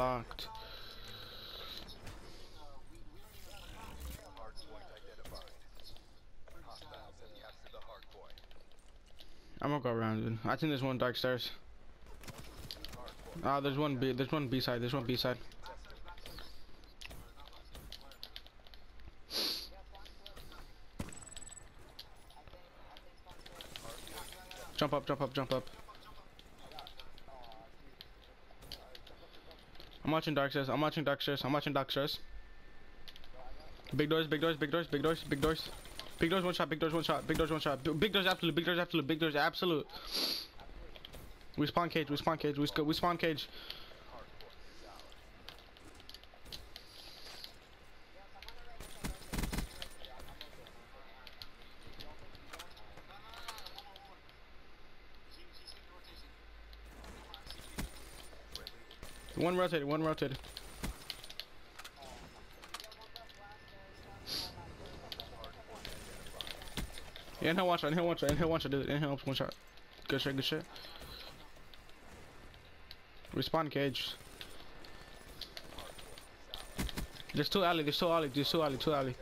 locked. I'm gonna go around. I think there's one dark stairs. Ah, there's one B. There's one B side. There's one B side. Jump up, jump up, jump up. I'm watching dark stairs. I'm watching dark stairs. I'm watching dark stairs. Big doors, big doors, big doors, big doors, big doors. Big doors, one shot, big doors, one shot, big doors, one shot. Big doors, absolute, big doors, absolute, big doors, absolute. We spawn cage, we spawn cage, we, we spawn cage. One rotated, one rotated. Yeah, inhale one shot, inhale one shot, inhale one shot, dude. Inhale one shot. Good shit, good shit. Respawn cage. There's two alley, there's two alley, there's two alley, two alley.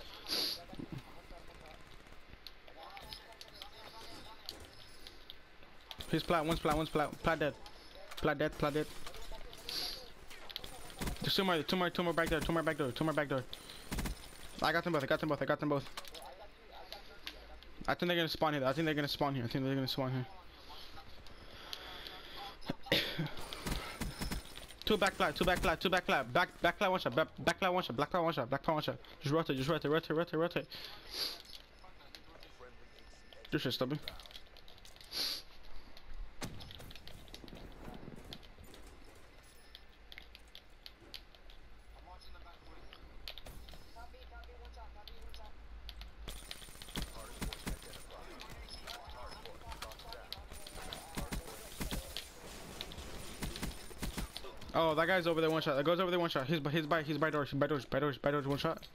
He's plat, one's plat, one's plat, plat dead. Plat dead, plat dead. Two more, two more, two more back there, two more back door, two more back door. I got them both, I got them both, I got them both. I think they're gonna spawn here. I think they're gonna spawn here. I think they're gonna spawn here. two back flat, two back flat, two back flat, back back flat one shot, back back flat one shot, black flat one shot, black flat one shot. Just rotate, just rotate, rotate, rotate, rotate. This shit's stubborn. That guy's over there one shot. That goes over there one shot. He's he's by he's by doors. By doors. By doors. By doors. One shot.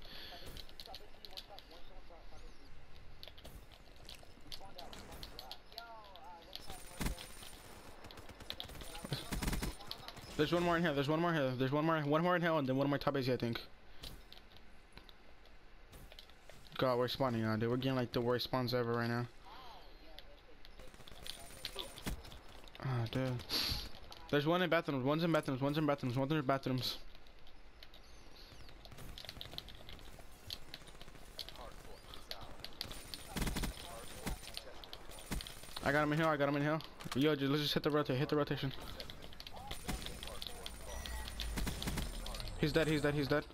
There's one more in here. There's one more here. There's one more. One more in here, and then one more top base. I think. God, we're spawning now, dude. We're getting like the worst spawns ever right now. Ah, oh, dude. There's one in bathrooms, one's in bathrooms, one's in bathrooms, one's in bathrooms. I got him in here, I got him in here. Yo, just, let's just hit the rotation, hit the rotation. He's dead, he's dead, he's dead.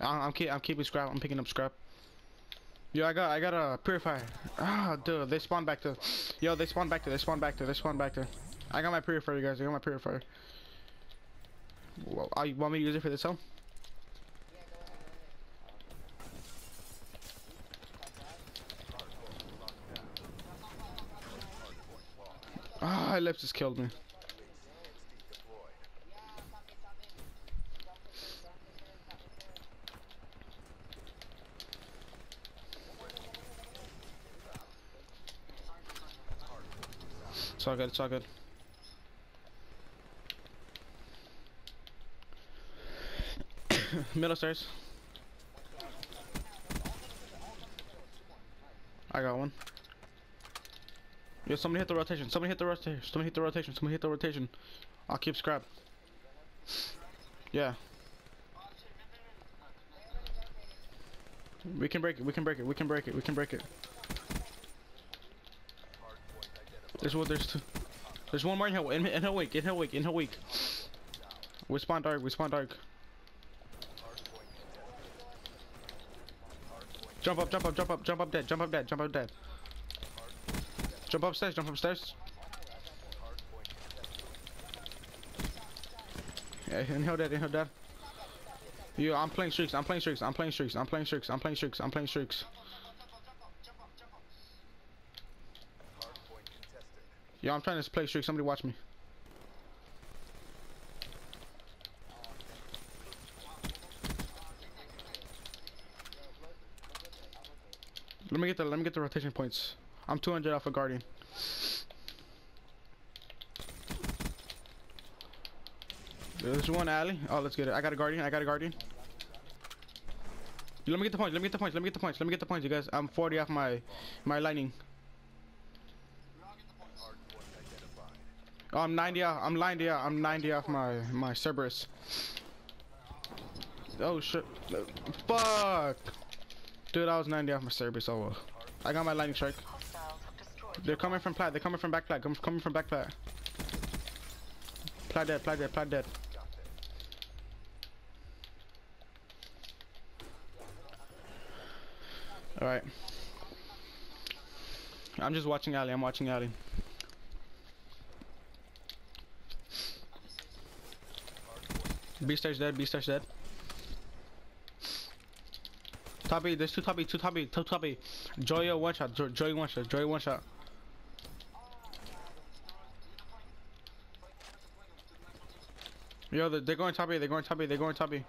I'm, I'm, keep, I'm keeping scrap, I'm picking up scrap. Yo, I got, I got a purifier. Ah, dude, they spawn back to. Yo, they spawn back to, they spawn back to, they spawn back there. I got my purifier, guys. I got my purifier. Well, I want me to use it for this home? Ah, oh, killed me. It's all good, it's all good. Middle stairs. I got one. Yo, somebody hit the rotation. Somebody hit the rotation. Somebody hit the rotation. Somebody hit the rotation. I'll keep scrap. Yeah. We can break it. We can break it. We can break it. We can break it. There's one. There's two. There's one more in hill. In, in hill weak. In hill weak. In hill weak. We spawn dark. We spawn dark. Jump up, jump up, jump up, jump up dead, jump up dead, jump up dead. Jump upstairs, jump upstairs. Yeah, inhale dead, inhale dead. You, I'm playing streaks, I'm playing streaks, I'm playing streaks, I'm playing streaks, I'm playing streaks, I'm playing streaks. Yo, I'm trying to play streaks, somebody watch me. Let me get the let me get the rotation points. I'm 200 off a of guardian. There's one alley. Oh, let's get it. I got a guardian. I got a guardian. Let me get the points. Let me get the points. Let me get the points. Let me get the points, you guys. I'm 40 off my my lightning. Oh, I'm 90 off. I'm 90 off. I'm 90 off my my Cerberus. Oh shit! Fuck! Dude, I was 90 off my Cerberus. Oh well. I got my lightning strike. They're coming from plat. They're coming from back plat. Coming coming from back plat. Plat dead. Plat dead. Plat dead. All right. I'm just watching Ali. I'm watching Ali. B stage dead. B stage dead. Top B. There's two top B. Two top B. Two top B. Joya one shot. Jo Joy one shot. Joy one shot. Yo, they're, going top B. They're going top B. They're going top B.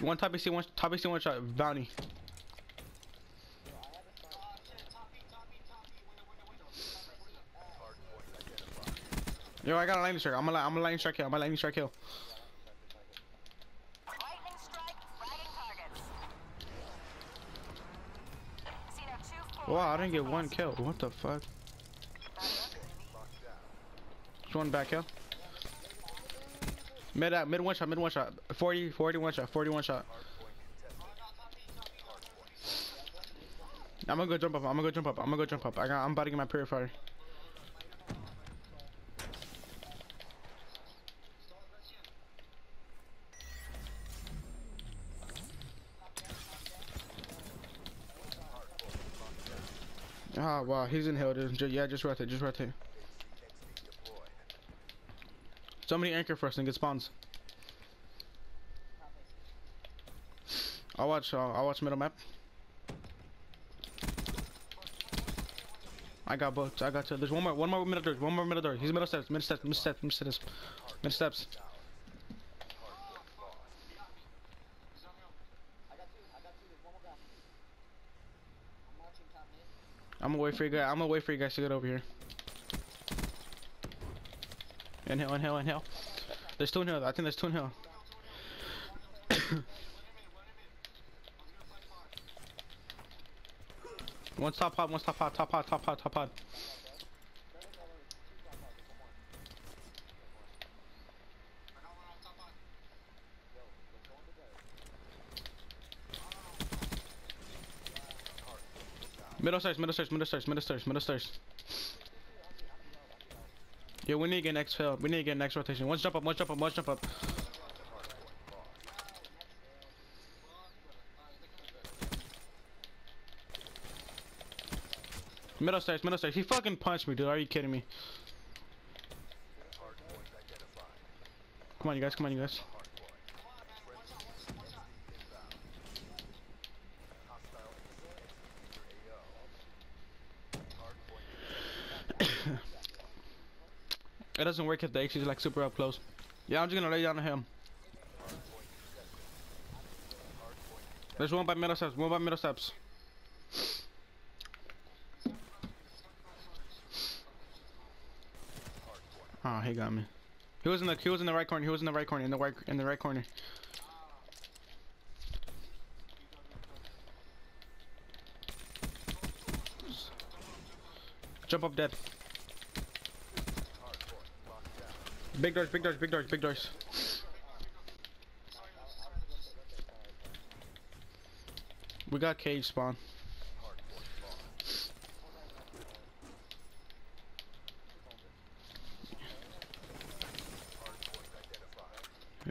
One top. C one. Top B. C one shot. Bounty. Yo, I got a lightning strike. I'm a, I'm a lightning strike kill. I'm a lightning strike kill. Wow, I didn't get one kill. What the fuck? Just one back kill. Mid out, mid one shot, mid one shot. 40, 40 one shot, 41 shot. I'm gonna go jump up. I'm gonna go jump up. I'm gonna go jump up. I got, I'm about to get my purifier. Ah, wow, he's in hell. Yeah, just right there, just right there. Somebody anchor for us and get spawns. I'll watch. Uh, I'll watch middle map. I got both. I got two. There's one more. One more middle door. One more middle door. He's middle steps. Middle steps. Middle steps. Middle steps. Middle steps. I'm gonna wait for you guys. I'm gonna wait for you guys to get over here. Inhale, inhale, inhale. There's two in here. I think there's two in here. One's top pod, one's top pod, top pod, top pod, top pod. Middle stairs, middle stairs, middle stairs, middle stairs, middle stairs. Yeah, we need to get next fill. We need to get next rotation. One jump up, one jump up, one jump up. Middle stairs, middle stairs. He fucking punched me, dude. Are you kidding me? Come on, you guys. Come on, you guys. It doesn't work if the is like super up close. Yeah, I'm just gonna lay down on him. There's one by middle steps, one by middle steps. Oh, he got me. He was in the he was in the right corner. He was in the right corner. In the right in the right corner. Jump up dead. Big doors, big doors, big doors, big doors. We got cage spawn.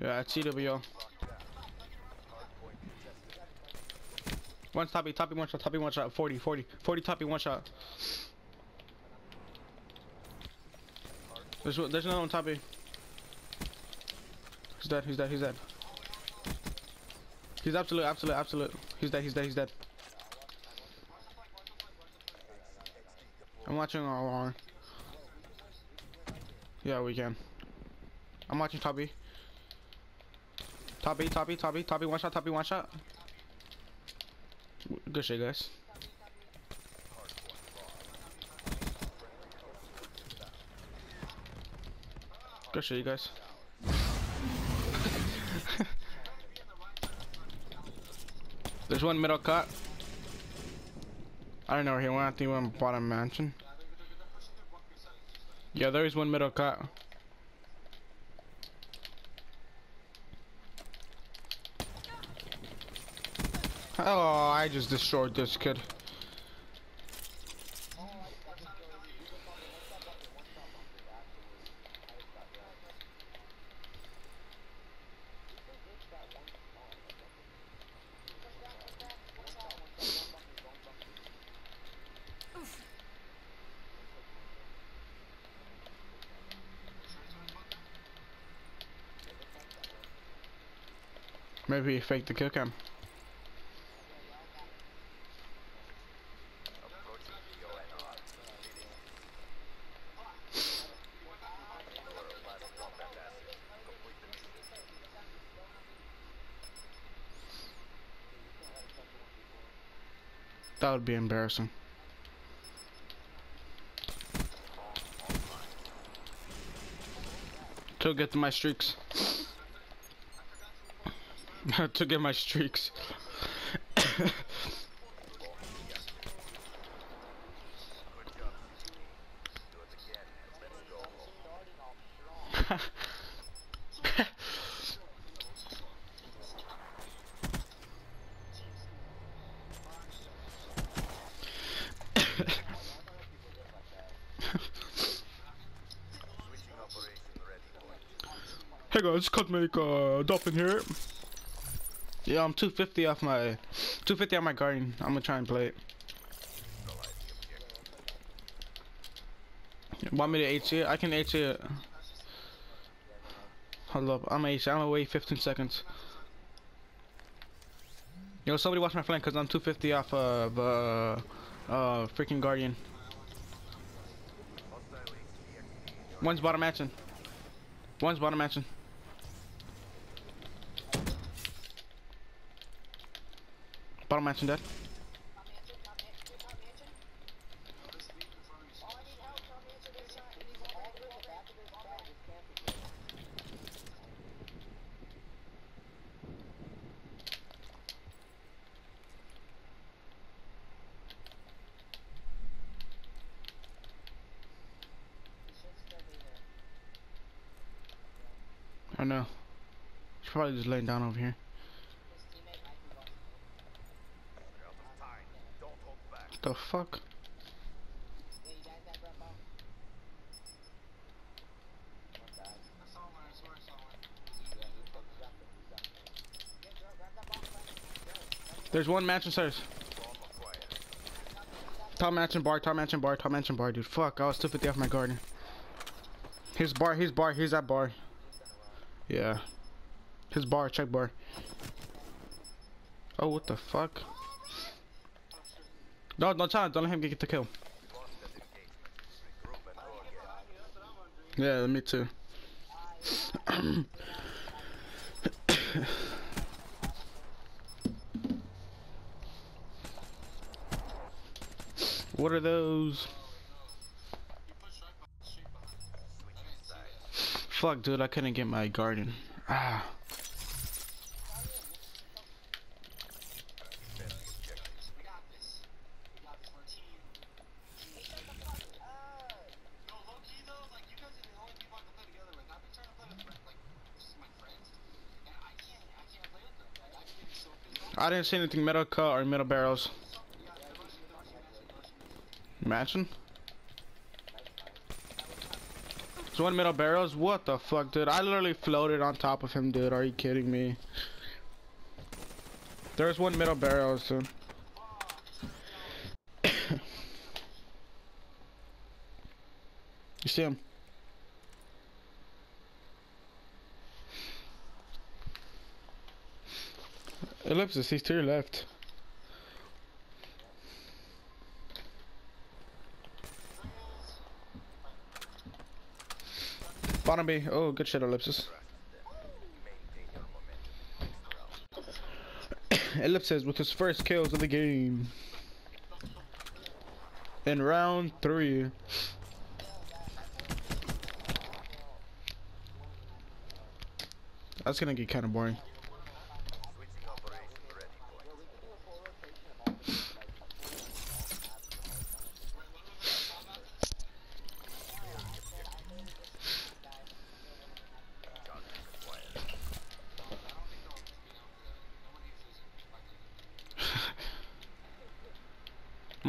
Yeah, it's CWO. One toppy, toppy one shot, toppy one shot, 40, 40, 40 toppy one shot. There's there's another one toppy. He's dead, he's dead, he's dead. He's absolute, absolute, absolute. He's dead, he's dead, he's dead. I'm watching our Yeah, we can. I'm watching Toppy. Toppy, Toppy, Toppy, Toppy, one shot, Toppy, one shot. Good shit, guys. Go show you guys. There's one middle cut. I don't know where he went. I think he went bottom mansion. Yeah, there is one middle cut. Oh, I just destroyed this kid. He faked the kill cam. That would be embarrassing. To get to my streaks. to get my streaks. Hey guys, Cosmic uh, Dolphin here. Yeah, I'm 250 off my 250 on my guardian. I'm gonna try and play it. Want me to HC it? I can HC it. Hold up, I'm HC. I'm gonna wait 15 seconds. Yo, somebody watch my flank because I'm 250 off of uh, uh, freaking guardian. One's bottom mansion. One's bottom mansion. Bottom mansion dead. I know. He's probably just laying down over here. What the fuck? There's one mansion stairs. Top mansion bar, top mansion bar, top mansion bar, dude. Fuck, I was 250 off my guardian. Here's bar, here's bar, here's that bar. Yeah. His bar, check bar. Oh, what the fuck? No, no challenge, don't let him get the kill. Yeah, me too. what are those? Fuck, dude, I couldn't get my guardian. Ah. Didn't see anything metal cut or metal barrels. Imagine. So one metal barrels? What the fuck, dude? I literally floated on top of him, dude. Are you kidding me? There's one metal barrel, so. you see him? Ellipsis, he's to your left. Bottom B. Oh, good shit, Ellipsis. Ellipsis with his first kills of the game. In round three. That's gonna get kind of boring.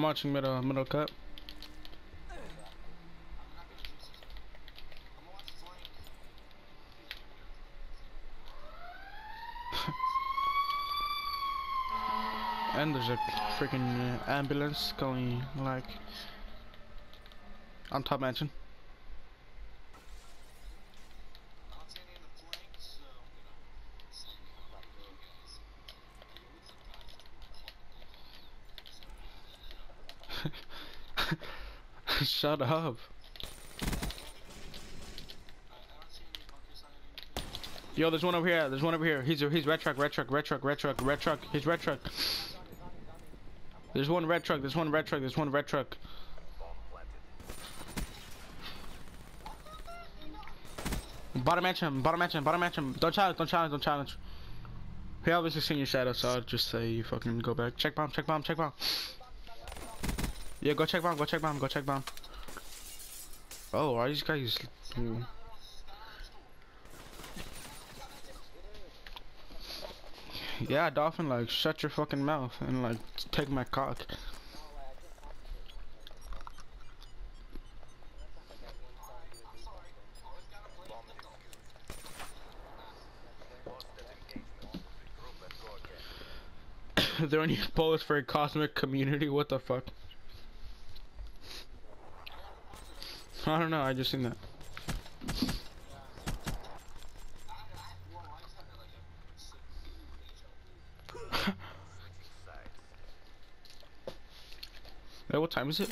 Watching middle middle cut. and there's a freaking uh, ambulance going like on top mansion. Shut up. Yo, there's one over here. There's one over here. He's he's red truck, red truck, red truck, red truck, red truck. He's red truck. There's one red truck. There's one red truck. There's one red truck. Bottom mansion. Bottom mansion. Bottom mansion. Don't challenge. Don't challenge. Don't challenge. He obviously seen your shadow, so I'll just say you fucking go back. Check bomb. Check bomb. Check bomb. Yeah, go check bomb. Go check bomb. Go check bomb. Oh, are these guys? Ooh. Yeah, dolphin, like, shut your fucking mouth and, like, take my cock. there any bullets for a cosmic community? What the fuck? I don't know, I just seen that. Hey, what time is it?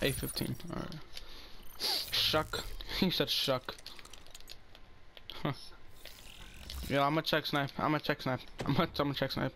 8.15, alright. Shuck. he said shuck. Huh. Yeah, I'm gonna check snipe. I'm gonna check snipe. I'm gonna, I'm gonna check snipe.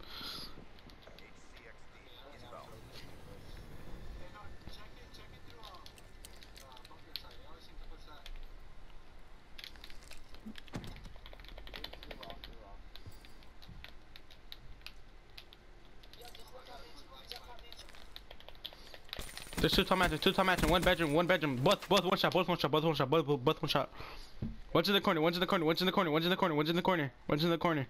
There's two top matches, two top one bedroom, one bedroom, both, both one shot, both one shot, both one shot, both, both, both one shot. One's in the corner, one's in the corner, one's in the corner, one's in the corner, one's in the corner, one's in the corner.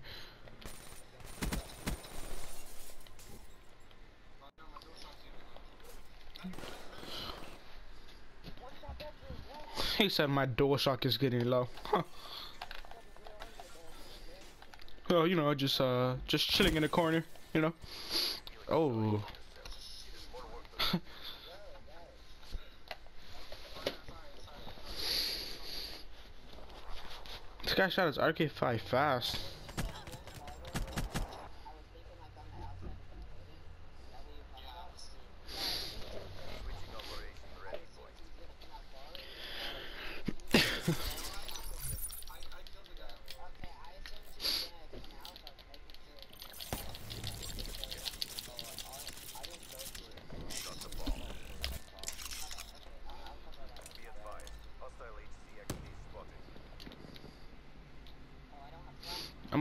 He said my door shock is getting low. Huh. Well, you know, just uh, just chilling in the corner, you know. Oh. Guy shot his RK5 fast.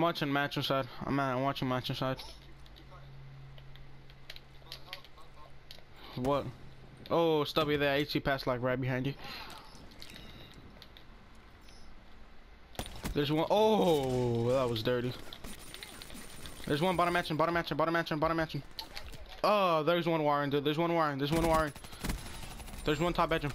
Watching match inside. I'm, at, I'm watching match inside. What? Oh, Stubby there. HC pass like right behind you. There's one. Oh, that was dirty. There's one bottom matching, bottom matching, bottom matching, bottom matching. Oh, there's one Warren, dude. There's one Warren. There's one Warren. There's one top bedroom.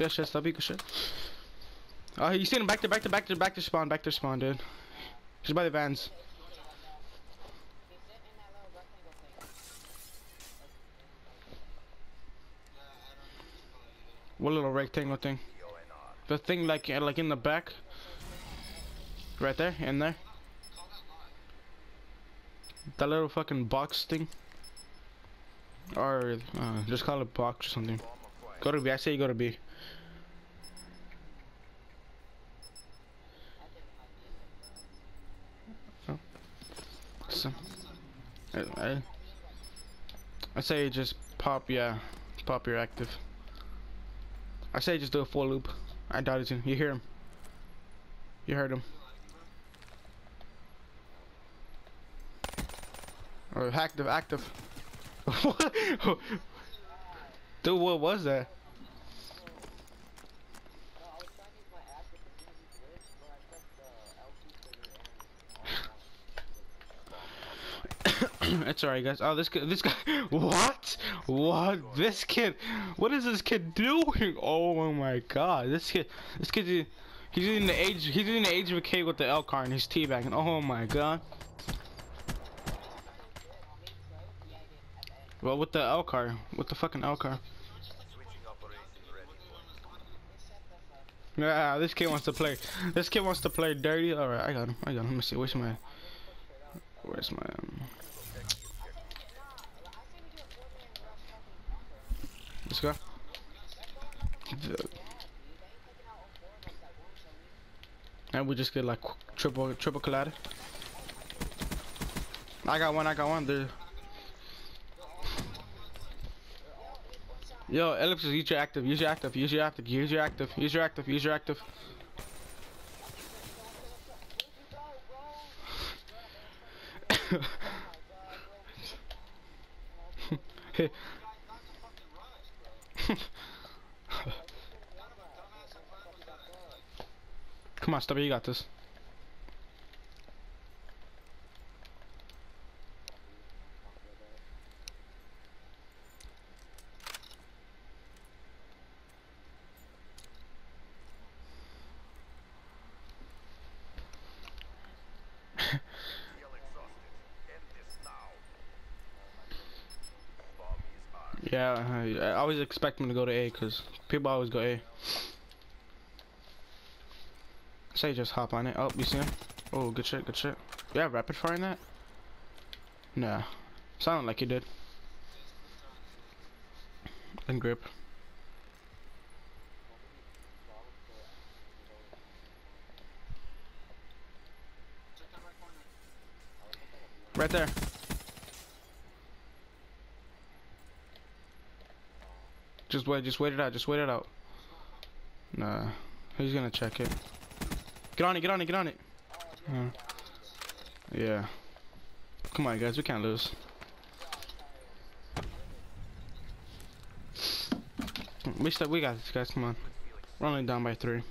Yes, yes, that'd be good shit. Oh, you seen him back to back to back to back to spawn, back to spawn, dude. He's by the vans. What little rectangle thing? The thing like uh, like in the back. Right there, in there. That little fucking box thing. Or uh, just call it box or something. Go to B. I say you go to B. I, I say just pop, yeah, pop your active. I say just do a full loop. I doubt it. You hear him. You heard him. Or active, active. Dude, what was that? it's alright, guys. Oh, this kid, this guy, what? What? This kid, what is this kid doing? Oh my god, this kid, this kid, he's in the age, he's in the age of a kid with the L car and he's teabagging. Oh my god. Well, with the L car, with the fucking L car. Yeah, this kid wants to play. This kid wants to play dirty. All right, I got him. I got him. Let me see. Where's my? Where's my? Um... Let's go. And we just get like triple triple collided. I got one. I got one. There. Yo, ellipses, use your active, use your active, use your active, use your active, use your active, use your active. Come on, Stubby, you got this. Yeah, I, I always expect him to go to A because people always go A. Say just hop on it. Oh, you see him? Oh, good shit, good shit. Yeah, rapid fire in that? Nah. Sounded like you did. And grip. Right there. Just wait, just wait it out, just wait it out. Nah, who's gonna check it. Get on it, get on it, get on it. Uh, yeah. Come on, guys, we can't lose. We still, we got this, guys. Come on. We're only down by three.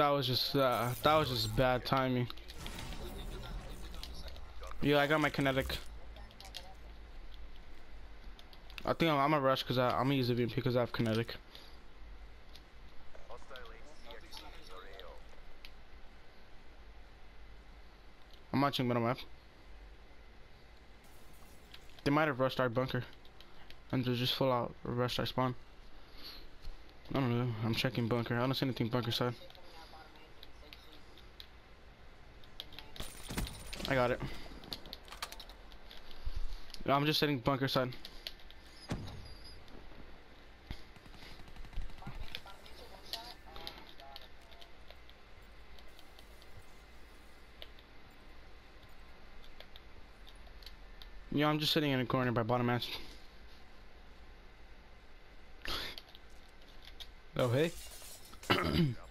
That was just uh, that was just bad timing. Yeah, I got my kinetic. I think I'm, I'm gonna rush because I'm gonna use the VMP because I have kinetic. I'm watching middle map. They might have rushed our bunker. And they just full out rushed our spawn. I don't know. I'm checking bunker. I don't see anything bunker side. I got it. I'm just sitting bunker side. Yeah, I'm just sitting in a corner by bottom edge. oh, hey.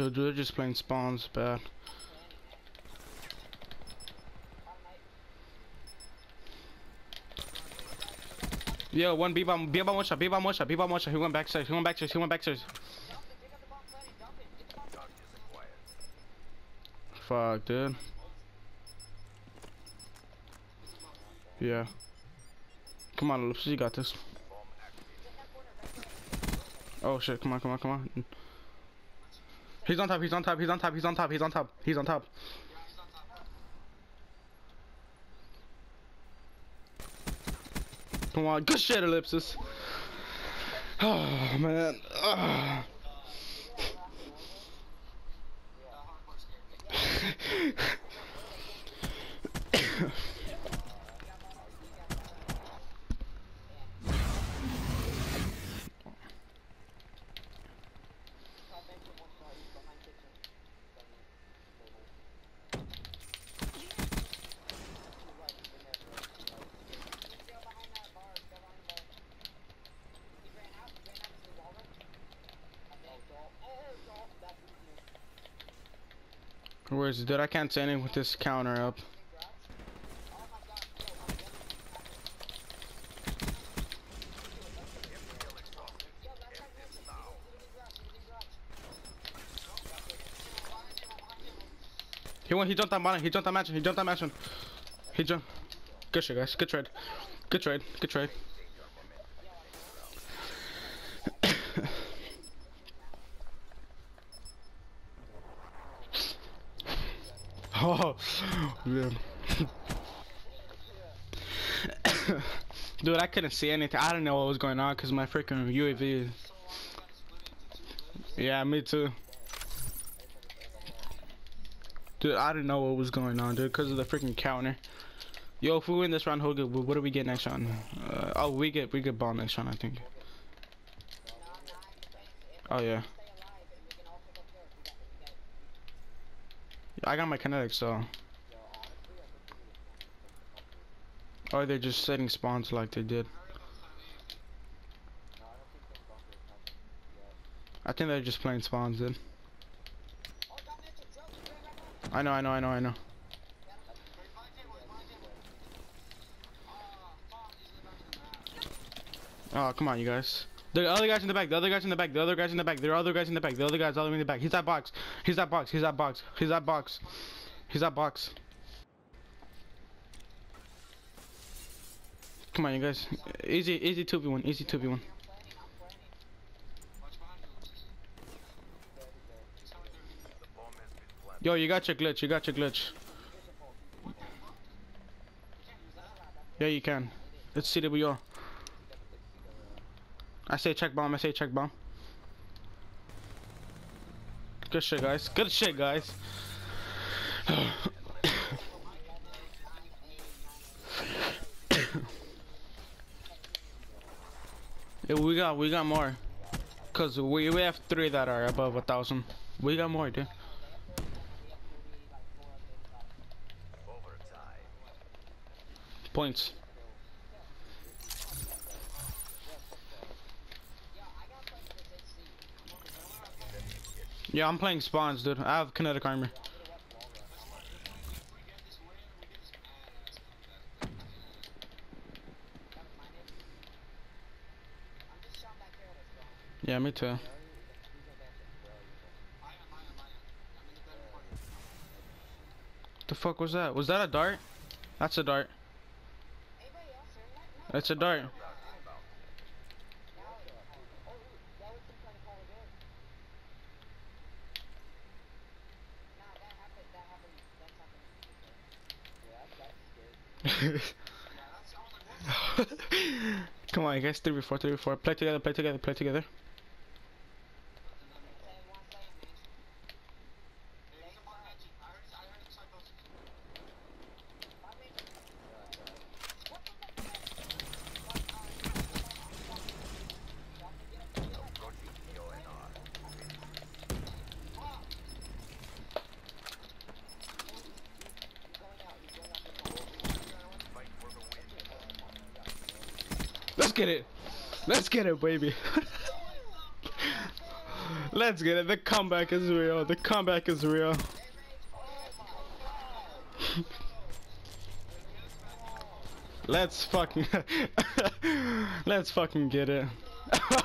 Dude, they're just playing spawns bad. Yo, one B bomb, B bomb one shot, B bomb one shot, B bomb one shot. He went backstairs, he went backstairs, he went backstairs. Fuck, dude. Yeah. Come on, Lips, you got this. Oh shit, come on, come on, come on. He's on top, he's on top, he's on top, he's on top, he's on top, he's on top. Come on, good shit, ellipsis. Oh man. Ah. Ugh. Dude. I can't say anything with this counter up. He went, he jumped that bottom, he jumped that match, he jumped that match. He jumped. Good shit, guys. Good trade. Good trade. Good trade. Oh, man. Dude, I couldn't see anything. I didn't know what was going on because my freaking UAV. Yeah, me too. Dude, I didn't know what was going on, dude, because of the freaking counter. Yo, if we win this round, Hoga, what do we get next round? Uh, oh, we get we get ball next round, I think. Oh yeah. I got my kinetics, so. Or they're just setting spawns like they did. I think they're just playing spawns, dude. I know, I know, I know, I know. Oh, come on, you guys. The other guys in the back, the other guys in the back, the other guys in the back, there are other guys in the back, the other guys all the way in the back. He's that box. He's that box. He's that box. He's that box. He's that box. Come on, you guys. Easy, easy 2v1, easy 2v1. Yo, you got your glitch, you got your glitch. Yeah, you can. let's see It's CWO. I say check bomb, I say check bomb. Good shit, guys. Good shit, guys. yeah, we got we got more. Cause we we have three that are above a thousand. We got more, dude. Points. Yeah, I'm playing spawns, dude. I have kinetic armor. Yeah, me too. The fuck was that? Was that a dart? That's a dart. That's a dart. Come on, guys. 3 before, 3 before. Play together, play together, play together. Let's get it. Let's get it, baby. Let's get it. The comeback is real. The comeback is real. Let's fucking Let's fucking get it.